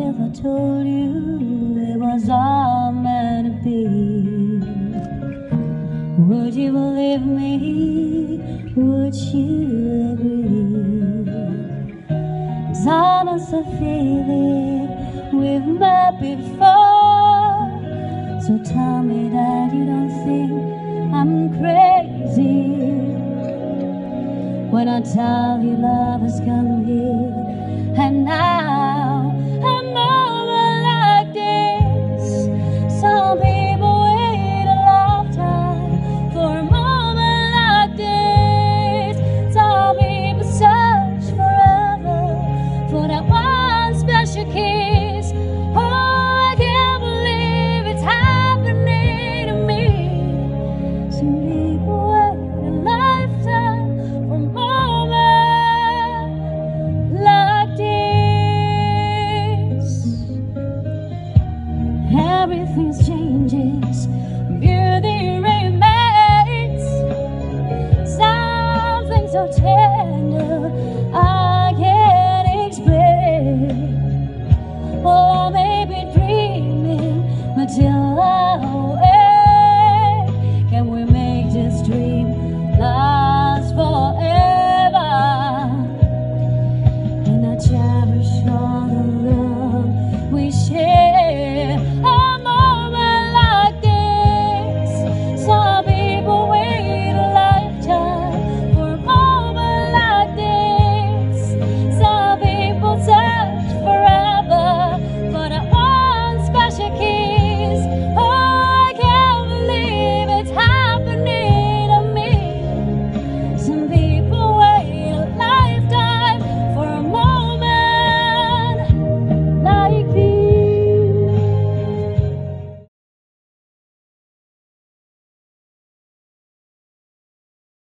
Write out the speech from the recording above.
if I told you it was all meant to be? Would you believe me? Would you agree? I know the feeling we've met before. So tell me that you don't think I'm crazy when I tell you love has come here everything changes. Beauty remains. Something so tender. I